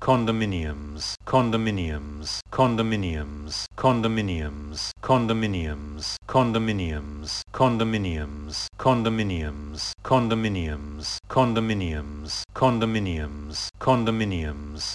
condominiums, condominiums, condominiums, condominiums, condominiums, condominiums, condominiums, condominiums, condominiums, condominiums, condominiums, condominiums,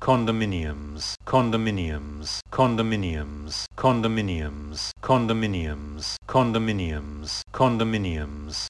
condominiums, condominiums, condominiums, condominiums, condominiums, condominiums, condominiums,